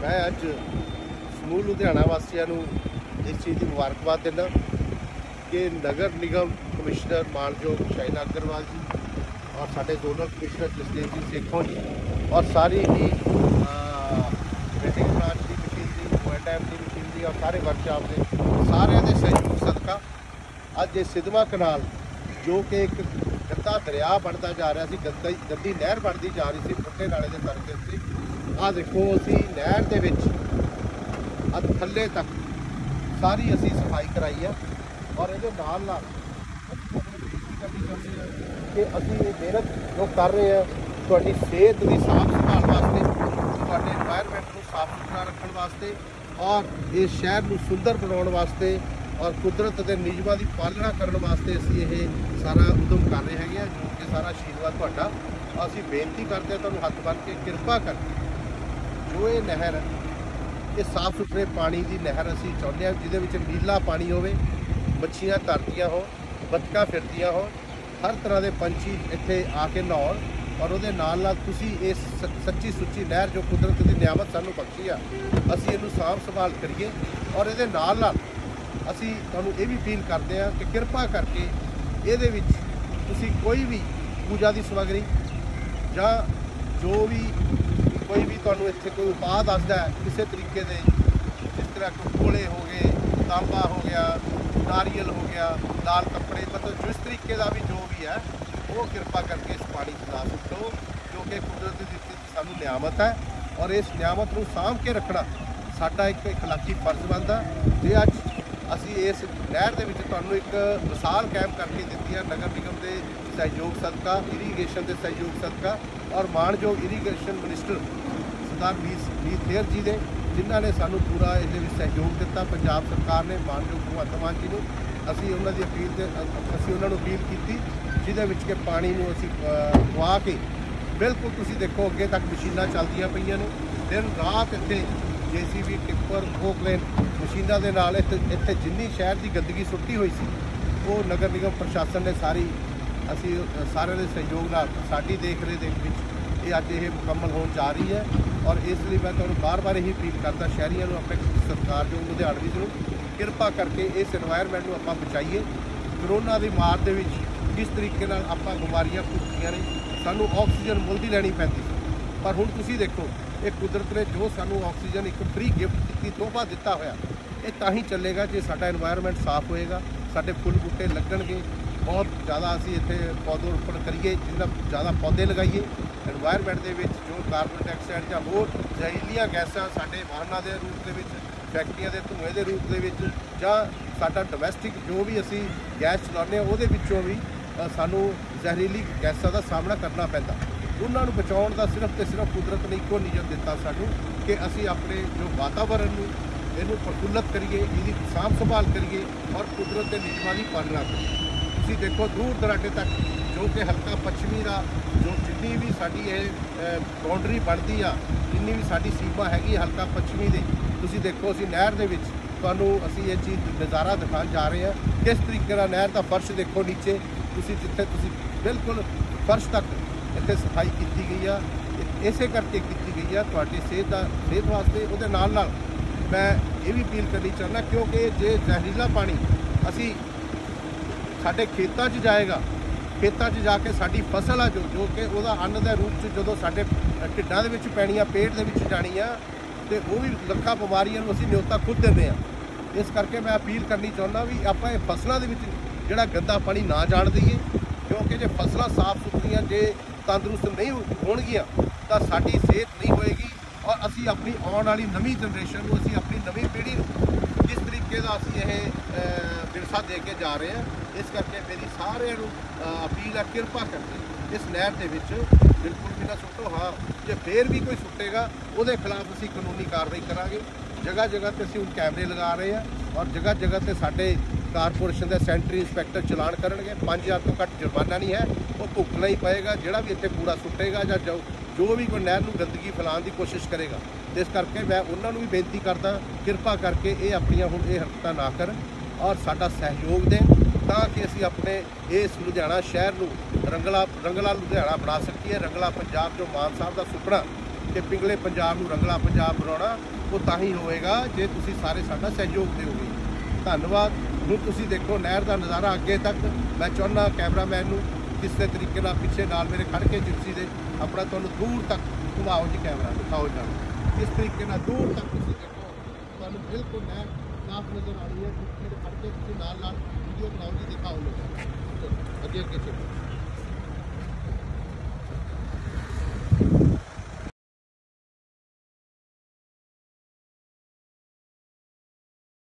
ਮੈਂ ਅੱਜ ਸਮੂਹ ਲੁਧਿਆਣਾ ਵਾਸੀਆਂ ਨੂੰ ਇਸ ਚੀਜ਼ ਦੀ ਮੁਬਾਰਕਬਾਦ ਦਿੰਦਾ ਕਿ ਨਗਰ ਨਿਗਮ ਕਮਿਸ਼ਨਰ ਮਾਨਯੋਗ ਸ਼ਾਇਨਾ ਅਗਰਵਾਲ ਜੀ ਔਰ ਸਾਡੇ ਦੋਨੋਂ ਕਮਿਸ਼ਨਰ ਜਸਦੇਵ ਜੀ ਸੇਖੋਂ ਜੀ ਔਰ ਸਾਰੀ ਹੀ ਮੀਟਿੰਗ ਬ੍ਰਾਂਚ ਦੀ ਮਸ਼ੀਨਰੀ ਟਾਈਮ ਦੀ ਮਸ਼ੀਨਰੀ ਔਰ ਸਾਰੇ ਵਰਕਸ਼ਾਪ ਦੇ ਸਾਰਿਆਂ ਦੇ ਸਹਿਯੋਗ ਸਦਕਾ ਅੱਜ ਇਹ ਸਿਦਮਾ ਕਨਾਲ ਜੋ ਕਿ ਇੱਕ ਗੰਦਾ ਦਰਿਆ ਬਣਦਾ ਜਾ ਰਿਹਾ ਸੀ, ਗੰਦੀ ਗੰਦੀ ਨਹਿਰ ਬਣਦੀ ਜਾ ਰਹੀ ਸੀ ਫੁੱਟੇ ਨਾਲੇ ਦੇ ਕਰਕੇ ਉੱਤੇ। ਆ ਦੇਖੋ ਅਸੀਂ ਨਹਿਰ ਦੇ ਵਿੱਚ ਆ ਥੱਲੇ ਤੱਕ ਸਾਰੀ ਅਸੀਂ ਸਫ਼ਾਈ ਕਰਾਈ ਆ ਔਰ ਇਹਦੇ ਨਾਲ ਨਾਲ ਕਿ ਅਸੀਂ ਇਹ ਮਿਹਨਤ ਜੋ ਕਰ ਰਹੇ ਆ, ਤੁਹਾਡੀ ਸਿਹਤ ਦੀ ਸਾਫ਼ ਸੰਭਾਲ ਵਾਸਤੇ, ਤੁਹਾਡੇ এনवायरमेंट ਨੂੰ ਸਾਫ਼ ਸੁਥਰਾ ਰੱਖਣ ਵਾਸਤੇ ਔਰ ਇਸ ਸ਼ਹਿਰ ਨੂੰ ਸੁੰਦਰ ਬਣਾਉਣ ਵਾਸਤੇ ਔਰ ਕੁਦਰਤ ਅਤੇ ਨਿਯਮਾਂ ਦੀ ਪਾਲਣਾ ਕਰਨ ਵਾਸਤੇ ਅਸੀਂ ਇਹ ਸਾਰਾ ਉਦਮ ਕਰ ਰਹੇ ਹੈਗੇ ਆ, ਜੋ ਕਿ ਸਾਰਾ ਆਸ਼ੀਰਵਾਦ ਤੁਹਾਡਾ। ਅਸੀਂ ਬੇਨਤੀ ਕਰਦੇ ਹਾਂ, ਤੁਹਾਨੂੰ ਹੱਥ ਬੰਨ ਕੇ ਕਿਰਪਾ ਕਰਕੇ ਜੋ ਇਹ ਨਹਿਰ, ਇਹ ਸਾਫ਼ ਸੁਥਰੇ ਪਾਣੀ ਦੀ ਨਹਿਰ ਅਸੀਂ ਚਾਹੁੰਦੇ ਹਾਂ, ਜਿਹਦੇ ਵਿੱਚ ਨੀਲਾ ਪਾਣੀ ਹੋਵੇ, ਮੱਛੀਆਂ ਤਰਦੀਆਂ ਹੋ ਬਤਕਾਂ ਫਿਰਦੀਆਂ ਹੋ ਹਰ ਤਰ੍ਹਾਂ ਦੇ ਪੰਛੀ ਇੱਥੇ ਆ ਕੇ ਨਹਾਉਣ ਔਰ ਉਹਦੇ ਨਾਲ ਨਾਲ ਤੁਸੀਂ ਇਸ ਸੱਚੀ ਸੁੱਚੀ ਨਹਿਰ ਜੋ ਕੁਦਰਤ ਦੀ ਨਿਆਮਤ ਸਾਨੂੰ ਬਖਸ਼ੀ ਆ, ਅਸੀਂ ਇਹਨੂੰ ਸਾਂਭ ਸੰਭਾਲ ਕਰੀਏ ਔਰ ਇਹਦੇ ਨਾਲ ਨਾਲ ਅਸੀਂ ਤੁਹਾਨੂੰ ਇਹ ਵੀ ਅਪੀਲ ਕਰਦੇ ਹਾਂ ਕਿ ਕਿਰਪਾ ਕਰਕੇ ਇਹਦੇ ਵਿੱਚ ਤੁਸੀਂ ਕੋਈ ਵੀ ਪੂਜਾ ਦੀ ਸਮੱਗਰੀ ਜਾਂ ਜੋ ਵੀ ਕੋਈ ਵੀ ਤੁਹਾਨੂੰ ਇੱਥੇ ਕੋਈ ਉਪਾਅ ਦੱਸਦਾ ਕਿਸੇ ਤਰੀਕੇ ਦੇ, ਜਿਸ ਤਰ੍ਹਾਂ ਕੋਈ ਕੋਲੇ ਹੋ ਗਏ, ਤਾਂਬਾ ਹੋ ਗਿਆ, ਨਾਰੀਅਲ ਹੋ ਗਿਆ ਲਾਲ ਕੱਪੜੇ, ਮਤਲਬ ਜਿਸ ਤਰੀਕੇ ਦਾ ਵੀ ਜੋ ਵੀ ਹੈ, ਉਹ ਕਿਰਪਾ ਕਰਕੇ ਇਸ ਪਾਣੀ 'ਚ ਨਾ ਸੁੱਟੋ ਕਿਉਂਕਿ ਕੁਦਰਤ ਦੀ ਦਿੱਤੀ ਸਾਨੂੰ ਨਿਆਮਤ ਹੈ। ਔਰ ਇਸ ਨਿਆਮਤ ਨੂੰ ਸਾਂਭ ਕੇ ਰੱਖਣਾ ਸਾਡਾ ਇੱਕ ਇਖਲਾਕੀ ਫਰਜ਼ ਬਣਦਾ ਜੇ ਅੱਜ ਅਸੀਂ ਇਸ ਨਹਿਰ ਦੇ ਵਿੱਚ ਤੁਹਾਨੂੰ ਇੱਕ ਵਿਸਾਲ ਕਾਇਮ ਕਰਕੇ ਦਿੱਤੀ ਹੈ ਨਗਰ ਨਿਗਮ ਦੇ ਸਹਿਯੋਗ ਸਦਕਾ ਇਰੀਗੇਸ਼ਨ ਦੇ ਸਹਿਯੋਗ ਸਦਕਾ ਔਰ ਮਾਣਯੋਗ ਇਰੀਗੇਸ਼ਨ ਮਿਨਿਸਟਰ ਸਰਦਾਰ ਵੀਰ ਵੀਰ ਥੇਰ ਜੀ ਦੇ ਜਿਨ੍ਹਾਂ ਨੇ ਸਾਨੂੰ ਪੂਰਾ ਇਹਦੇ ਵਿੱਚ ਸਹਿਯੋਗ ਦਿੱਤਾ। ਪੰਜਾਬ ਸਰਕਾਰ ਨੇ ਮਾਣਯੋਗ ਭਗਵੰਤ ਮਾਨ ਜੀ ਨੂੰ ਅਸੀਂ ਉਹਨਾਂ ਦੀ ਅਪੀਲ ਤੇ ਅਸੀਂ ਉਹਨਾਂ ਨੂੰ ਅਪੀਲ ਕੀਤੀ ਜਿਹਦੇ ਵਿੱਚ ਕਿ ਪਾਣੀ ਨੂੰ ਅਸੀਂ ਅ, ਕੇ ਬਿਲਕੁਲ ਤੁਸੀਂ ਦੇਖੋ ਅੱਗੇ ਤੱਕ ਮਸ਼ੀਨਾਂ ਚੱਲਦੀਆਂ ਪਈਆਂ ਨੇ। ਦਿਨ ਰਾਤ ਇੱਥੇ ਜੀਸੀਬੀ ਟਿੱਪਰ ਕੋਕਲੇਨ ਮਸ਼ੀਨਾਂ ਦੇ ਨਾਲ ਇੱਥੇ ਜਿੰਨੀ ਸ਼ਹਿਰ ਦੀ ਗੰਦਗੀ ਸੁੱਟੀ ਹੋਈ ਸੀ, ਉਹ ਨਗਰ ਨਿਗਮ ਪ੍ਰਸ਼ਾਸਨ ਨੇ ਸਾਰੀ, ਅਸੀਂ ਸਾਰਿਆਂ ਦੇ ਸਹਿਯੋਗ ਨਾਲ ਸਾਡੀ ਦੇਖ ਦੇਖਰੇ ਦੇ ਵਿੱਚ ਇਹ ਅੱਜ ਇਹ ਮੁਕੰਮਲ ਹੋਣ ਜਾ ਰਹੀ ਹੈ ਔਰ ਇਸ ਲਈ ਮੈਂ ਤੁਹਾਨੂੰ ਬਾਰ-ਬਾਰ ਇਹੀ ਅਪੀਲ ਕਰਦਾ, ਸ਼ਹਿਰੀਆਂ ਨੂੰ ਆਪਣੇ ਸਰਕਾਰ ਜੋ ਲੁਧਿਆਣਵੀ ਨੂੰ ਕਿਰਪਾ ਕਰਕੇ ਇਸ এনवायरमेंट ਨੂੰ ਆਪਾਂ ਬਚਾਈਏ। ਕਰੋਨਾ ਦੀ ਮਾਰ ਦੇ ਵਿੱਚ ਕਿਸ ਤਰੀਕੇ ਨਾਲ ਆਪਾਂ ਬਿਮਾਰੀਆਂ ਫੁੱਟੀਆਂ ਨੇ, ਸਾਨੂੰ ਆਕਸੀਜਨ ਮੁੱਲ ਦੀ ਲੈਣੀ ਪੈਂਦੀ ਪਰ ਹੁਣ ਤੁਸੀਂ ਦੇਖੋ ਇਹ ਕੁਦਰਤ ਨੇ ਜੋ ਸਾਨੂੰ ਆਕਸੀਜਨ ਇੱਕ ਫ੍ਰੀ ਗਿਫਟ ਦਿੱਤੀ, ਤੋਹਫਾ ਦਿੱਤਾ ਹੋਇਆ, ਇਹ ਤਾਂ ਹੀ ਚੱਲੇਗਾ ਜੇ ਸਾਡਾ এনवायरमेंट ਸਾਫ਼ ਹੋਏਗਾ। ਸਾਡੇ ਫੁੱਲ ਬੂਟੇ ਲੱਗਣਗੇ। ਬਹੁਤ ਜ਼ਿਆਦਾ ਅਸੀਂ ਇੱਥੇ ਪੌਦੇ ਰੋਪਣ ਕਰੀਏ ਜਿਹਨਾਂ ਜ਼ਿਆਦਾ ਪੌਦੇ ਲਗਾਈਏ। এনवायरमेंट ਦੇ ਵਿੱਚ ਜੋ ਕਾਰਬਨ ਡਾਈਆਕਸਾਈਡ ਜਾਂ ਹੋਰ ਜ਼ਹਿਰੀਲੀਆਂ ਗੈਸਾਂ ਸਾਡੇ ਵਾਹਨਾਂ ਦੇ ਰੂਪ ਦੇ ਵਿੱਚ, ਫੈਕਟਰੀਆਂ ਦੇ ਧੂਏ ਦੇ ਰੂਪ ਦੇ ਵਿੱਚ, ਜਾਂ ਸਾਡਾ ਡੋਮੈਸਟਿਕ ਜੋ ਵੀ ਅਸੀਂ ਗੈਸ ਚਲਾਉਂਦੇ ਹਾਂ, ਉਹਦੇ ਵਿੱਚੋਂ ਵੀ ਸਾਨੂੰ ਜ਼ਹਿਰੀਲੀ ਗੈਸਾਂ ਦਾ ਸਾਹਮਣਾ ਕਰਨਾ ਪੈਂਦਾ। ਉਹਨਾਂ ਨੂੰ ਬਚਾਉਣ ਦਾ ਸਿਰਫ ਤੇ ਸਿਰਫ ਕੁਦਰਤ ਨੇ ਇੱਕੋ ਨਿਯਮ ਦਿੱਤਾ ਸਾਨੂੰ ਕਿ ਅਸੀਂ ਆਪਣੇ ਜੋ ਵਾਤਾਵਰਣ ਨੂੰ ਇਹਨੂੰ ਪ੍ਰਫੁੱਲਤ ਕਰੀਏ, ਇਹਦੀ ਸਾਂਭ ਸੰਭਾਲ ਕਰੀਏ ਔਰ ਕੁਦਰਤ ਦੇ ਨਿਯਮਾਂ ਦੀ ਪਾਲਣਾ ਕਰੀਏ। ਤੁਸੀਂ ਦੇਖੋ ਦੂਰ ਦਰਾਡੇ ਤੱਕ ਜੋ ਕਿ ਹਲਕਾ ਪੱਛਮੀ ਦਾ, ਜੋ ਜਿੰਨੀ ਵੀ ਸਾਡੀ ਇਹ ਬਾਉਂਡਰੀ ਬਣਦੀ ਆ, ਜਿੰਨੀ ਵੀ ਸਾਡੀ ਸੀਮਾ ਹੈਗੀ ਹਲਕਾ ਪੱਛਮੀ ਦੀ, ਤੁਸੀਂ ਦੇਖੋ ਅਸੀਂ ਨਹਿਰ ਦੇ ਵਿੱਚ ਤੁਹਾਨੂੰ ਅਸੀਂ ਇਹ ਚੀਜ਼ ਨਜ਼ਾਰਾ ਦਿਖਾਉਣ ਜਾ ਰਹੇ ਹਾਂ। ਕਿਸ ਤਰੀਕੇ ਨਾਲ ਨਹਿਰ ਦਾ ਫਰਸ਼ ਦੇਖੋ ਨੀਚੇ, ਤੁਸੀਂ ਜਿੱਥੇ ਤੁਸੀਂ ਬਿਲਕੁਲ ਫਰਸ਼ ਤੱਕ ਇੱਥੇ ਸਫ਼ਾਈ ਕੀਤੀ ਗਈ ਆ ਇ- ਇਸੇ ਕਰਕੇ ਕੀਤੀ ਗਈ ਆ ਤੁਹਾਡੀ ਸਿਹਤ ਦਾ ਸਿਹਤ ਵਾਸਤੇ ਉਹਦੇ ਨਾਲ ਨਾਲ ਮੈਂ ਇਹ ਵੀ ਅਪੀਲ ਕਰਨੀ ਚਾਹੁੰਦਾ ਕਿਉਂਕਿ ਜੇ ਜ਼ਹਿਰੀਲਾ ਪਾਣੀ ਅਸੀਂ ਸਾਡੇ ਖੇਤਾਂ 'ਚ ਜਾਏਗਾ, ਖੇਤਾਂ 'ਚ ਜਾ ਕੇ ਸਾਡੀ ਫਸਲ ਆ ਜੋ ਜੋ ਕਿ ਉਹਦਾ ਅੰਨ ਦੇ ਰੂਪ 'ਚ ਜਦੋਂ ਸਾਡੇ ਢਿੱਡਾਂ ਦੇ ਵਿੱਚ ਪੈਣੀ ਆ ਪੇਟ ਦੇ ਵਿੱਚ ਜਾਣੀ ਆ ਤੇ ਉਹ ਵੀ ਲੱਖਾਂ ਬਿਮਾਰੀਆਂ ਨੂੰ ਅਸੀਂ ਨਿਉਤਾ ਖੁਦ ਦਿੰਦੇ ਆ। ਇਸ ਕਰਕੇ ਮੈਂ ਅਪੀਲ ਕਰਨੀ ਚਾਹੁੰਦਾ ਵੀ ਆਪਾਂ ਇਹ ਫਸਲਾਂ ਦੇ ਵਿੱਚ ਜਿਹੜਾ ਗੰਦਾ ਪਾਣੀ ਨਾ ਜਾਣ ਦਈਏ ਕਿਉਂਕਿ ਜੇ ਫਸਲਾਂ ਸਾਫ਼ ਸੁਥਰੀਆਂ, ਜੇ ਤੰਦਰੁਸਤ ਨਹੀਂ ਹੋਣਗੀਆਂ, ਤਾਂ ਸਾਡੀ ਸਿਹਤ ਨਹੀਂ ਹੋਏਗੀ ਔਰ ਅਸੀਂ ਆਪਣੀ ਆਉਣ ਵਾਲੀ ਨਵੀਂ ਜਨਰੇਸ਼ਨ ਨੂੰ, ਅਸੀਂ ਆਪਣੀ ਨਵੀਂ ਪੀੜ੍ਹੀ ਨੂੰ ਜਿਸ ਤਰੀਕੇ ਦਾ ਅਸੀਂ ਇਹ ਵਿਰਸਾ ਦੇ ਕੇ ਜਾ ਰਹੇ ਹਾਂ, ਇਸ ਕਰਕੇ ਮੇਰੀ ਸਾਰਿਆਂ ਨੂੰ ਅਪੀਲ ਹੈ, ਕਿਰਪਾ ਕਰਕੇ ਇਸ ਨਹਿਰ ਦੇ ਵਿੱਚ ਬਿਲਕੁਲ ਵੀ ਨਾ ਸੁੱਟੋ। ਹਾਂ, ਜੇ ਫੇਰ ਵੀ ਕੋਈ ਸੁੱਟੇਗਾ, ਉਹਦੇ ਖਿਲਾਫ ਅਸੀਂ ਕਾਨੂੰਨੀ ਕਾਰਵਾਈ ਕਰਾਂਗੇ। ਜਗ੍ਹਾ ਜਗ੍ਹਾ ਤੇ ਅਸੀਂ ਹੁਣ ਕੈਮਰੇ ਲਗਾ ਰਹੇ ਹਾਂ ਔਰ ਜਗ੍ਹਾ ਜਗ੍ਹਾ ਤੇ ਸਾਡੇ ਕਾਰਪੋਰੇਸ਼ਨ ਦੇ ਸੈਂਟਰੀ ਇੰਸਪੈਕਟਰ ਚਲਾਨ ਕਰਨਗੇ। 5000 ਤੋਂ ਘੱਟ ਜੁਰਮਾਨਾ ਨਹੀਂ ਹੈ। ਉਹ ਭੁਗਤਣਾ ਹੀ ਪਏਗਾ। ਜਿਹੜਾ ਵੀ ਇੱਥੇ ਕੂੜਾ ਸੁੱਟੇਗਾ ਜਾਂ ਜੋ ਵੀ ਕੋਈ ਨਹਿਰ ਨੂੰ ਗੰਦਗੀ ਫੈਲਾਉਣ ਦੀ ਕੋਸ਼ਿਸ਼ ਕਰੇਗਾ। ਇਸ ਕਰਕੇ ਮੈਂ ਉਹਨਾਂ ਨੂੰ ਵੀ ਬੇਨਤੀ ਕਰਦਾ, ਕਿਰਪਾ ਕਰਕੇ ਇਹ ਆਪਣੀਆਂ ਹੁਣ ਇਹ ਹਰਕਤਾਂ ਨਾ ਕਰਨ ਔਰ ਸਾਡਾ ਸਹਿਯੋਗ ਦੇਣ ਤਾਂ ਕਿ ਅਸੀਂ ਆਪਣੇ ਇਸ ਲੁਧਿਆਣਾ ਸ਼ਹਿਰ ਨੂੰ ਰੰਗਲਾ ਰੰਗਲਾ ਲੁਧਿਆਣਾ ਬਣਾ ਸਕੀਏ। ਰੰਗਲਾ ਪੰਜਾਬ ਜੋ ਮਾਨ ਸਾਹਿਬ ਦਾ ਸੁਪਨਾ ਕਿ ਪਿੰਗਲੇ ਪੰਜਾਬ ਨੂੰ ਰੰਗਲਾ ਪੰਜਾਬ ਬਣਾਉਣਾ, ਉਹ ਤਾਂ ਹੀ ਹੋਵੇਗਾ ਜੇ ਤੁਸੀਂ ਸਾਰੇ ਸਾਡਾ ਸਹਿਯੋਗ ਦਿਓਗੇ। ਧੰਨਵਾਦ। ਹੁਣ ਤੁਸੀਂ ਦੇਖੋ ਨਹਿਰ ਦਾ ਨਜ਼ਾਰਾ ਅੱਗੇ ਤੱਕ। ਮੈਂ ਚਾਹੁੰਦਾ ਕੈਮਰਾਮੈਨ ਨੂੰ ਕਿਸੇ ਤਰੀਕੇ ਨਾਲ ਪਿੱਛੇ ਨਾਲ ਮੇਰੇ ਖੜ ਕੇ ਜਿਪਸੀ ਦੇ ਆਪਣਾ ਤੁਹਾਨੂੰ ਦੂਰ ਤੱਕ ਘੁਮਾਓ ਜੀ ਕੈਮਰਾ, ਦਿਖਾਓ ਜੀ ਇਸ ਤਰੀਕੇ ਨਾਲ ਦੂਰ ਤੱਕ ਤੁਸੀਂ ਦੇਖੋ, ਤੁਹਾਨੂੰ ਬਿਲਕੁਲ ਨਹਿਰ ਸਾਫ਼ ਨਜ਼ਰ ਆ ਰਹੀ ਹੈ। ਜਿਪਸੀ ਦੇ ਖੜ ਕੇ ਤੁਸੀਂ ਨਾਲ ਨਾਲ ਵੀਡੀਓ ਬਣਾਓ ਜੀ, ਦਿਖਾਓ ਲੋਕਾਂ ਅੱਗੇ ਅੱਗੇ ਚੱਲੋ।